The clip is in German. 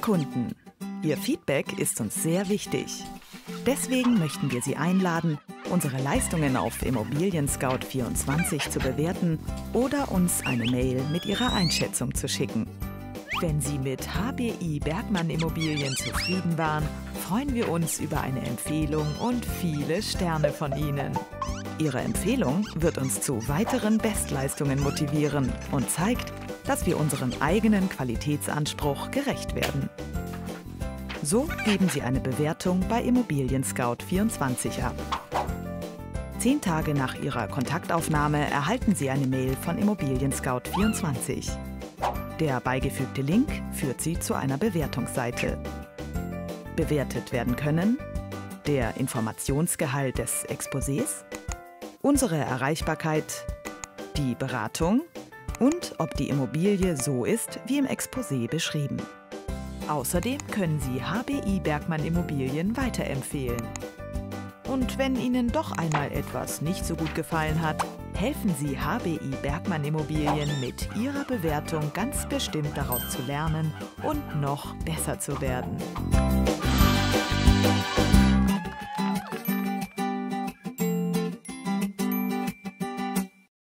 Kunden, Ihr Feedback ist uns sehr wichtig. Deswegen möchten wir Sie einladen, unsere Leistungen auf Immobilien Scout 24 zu bewerten oder uns eine Mail mit Ihrer Einschätzung zu schicken. Wenn Sie mit HBI Bergmann Immobilien zufrieden waren, freuen wir uns über eine Empfehlung und viele Sterne von Ihnen. Ihre Empfehlung wird uns zu weiteren Bestleistungen motivieren und zeigt, dass wir unserem eigenen Qualitätsanspruch gerecht werden. So geben Sie eine Bewertung bei Immobilien Scout 24 ab. Zehn Tage nach Ihrer Kontaktaufnahme erhalten Sie eine Mail von Immobilien Scout 24. Der beigefügte Link führt Sie zu einer Bewertungsseite. Bewertet werden können der Informationsgehalt des Exposés, unsere Erreichbarkeit, die Beratung und ob die Immobilie so ist, wie im Exposé beschrieben. Außerdem können Sie HBI Bergmann Immobilien weiterempfehlen. Und wenn Ihnen doch einmal etwas nicht so gut gefallen hat, helfen Sie HBI Bergmann Immobilien mit Ihrer Bewertung ganz bestimmt daraus zu lernen und noch besser zu werden.